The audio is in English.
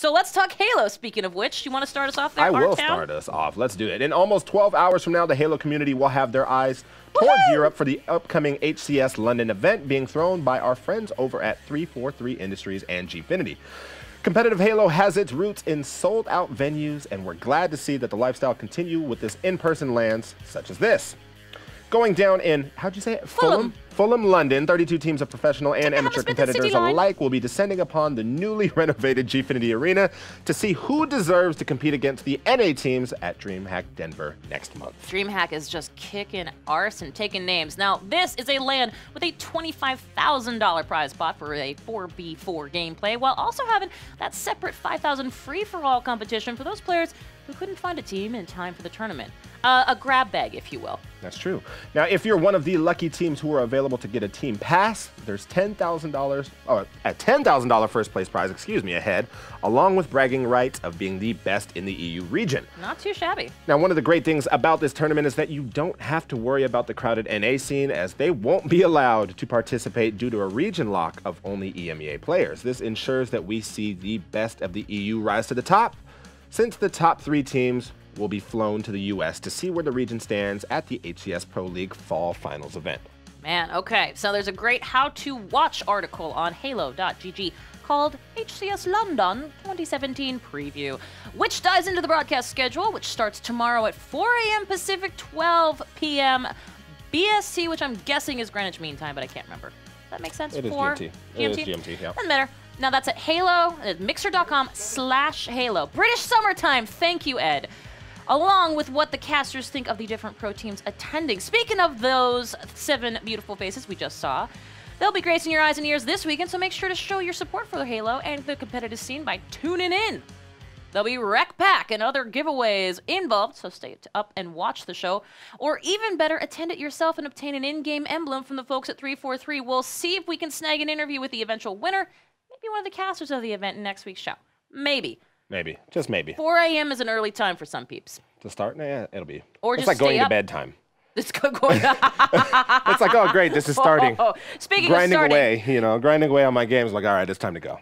So let's talk Halo. Speaking of which, you want to start us off there? I will start us off. Let's do it. In almost 12 hours from now, the Halo community will have their eyes towards Europe for the upcoming HCS London event being thrown by our friends over at 343 Industries and Gfinity. Competitive Halo has its roots in sold out venues, and we're glad to see that the lifestyle continue with this in person LANs such as this. Going down in, how'd you say it? Fulham. Fulham, London. 32 teams of professional and amateur Hammersmith and City competitors alike will be descending upon the newly renovated Gfinity Arena to see who deserves to compete against the NA teams at DreamHack Denver next month. DreamHack is just kicking arse and taking names. Now, this is a LAN with a $25,000 prize pot for a 4v4 gameplay, while also having that separate 5000 free-for-all competition for those players who couldn't find a team in time for the tournament. Uh, a grab bag, if you will. That's true. Now, if you're one of the lucky teams who are available to get a team pass, there's $10,000, or uh, a $10,000 first place prize, excuse me, ahead, along with bragging rights of being the best in the EU region. Not too shabby. Now, one of the great things about this tournament is that you don't have to worry about the crowded NA scene as they won't be allowed to participate due to a region lock of only EMEA players. This ensures that we see the best of the EU rise to the top, since the top three teams will be flown to the US to see where the region stands at the HCS Pro League Fall Finals event. Man, okay. So there's a great how to watch article on halo.gg called HCS London 2017 Preview, which dives into the broadcast schedule, which starts tomorrow at 4 a.m. Pacific, 12 p.m. BST, which I'm guessing is Greenwich Mean Time, but I can't remember. That makes sense? It is 4? GMT. It is GMT, yeah. Doesn't matter. Now that's at Halo, mixer.com slash Halo. British Summertime. Thank you, Ed. Along with what the casters think of the different pro teams attending. Speaking of those seven beautiful faces we just saw, they'll be gracing your eyes and ears this weekend, so make sure to show your support for Halo and the competitive scene by tuning in. There'll be REQ Pack and other giveaways involved, so stay up and watch the show. Or even better, attend it yourself and obtain an in game emblem from the folks at 343. We'll see if we can snag an interview with the eventual winner, maybe one of the casters of the event in next week's show. Maybe. Maybe, just maybe. 4 a.m. is an early time for some peeps. To start, nah, it'll be. Or it's just like going to bedtime. It's go- going. It's like, oh, great, this is starting. Speaking of grinding starting, away, you know, grinding away on my games. Like, all right, it's time to go.